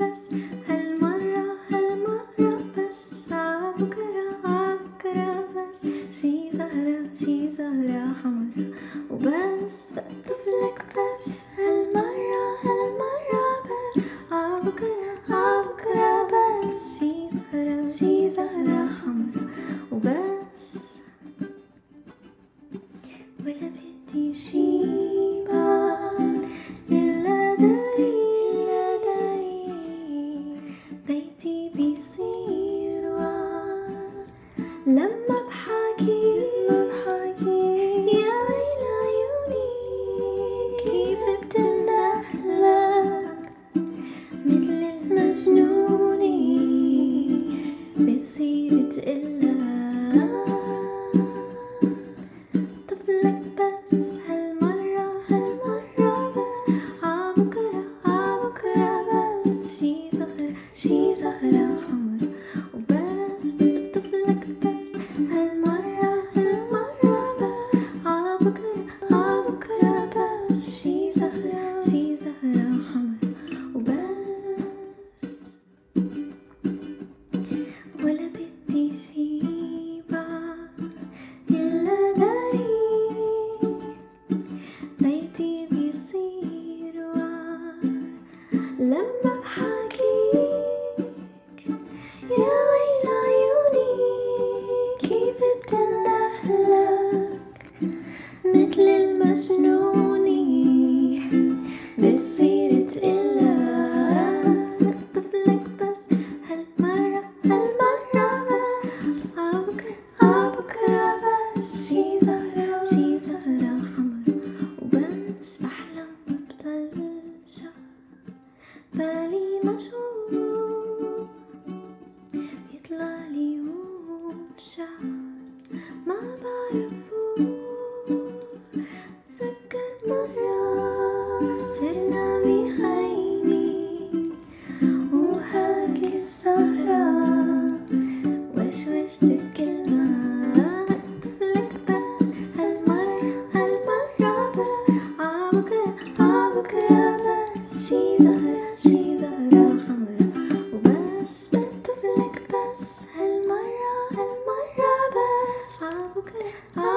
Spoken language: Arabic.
بس هالمرة بس. بس. شي زهرة شي زهرة وبس بقطف بس. لما بحاكي بحاكي يا عين عيوني. كيف بتندهلك مثل المجنونة بتصير تقلك طفلك بس هالمرة هالمرة بس. آه، عبكرة عبكرة آه، بس. شي صغر شي ما بعرفه. سكر مرة صرنا مخيمين وهاك السهرة وشوشت 僕ら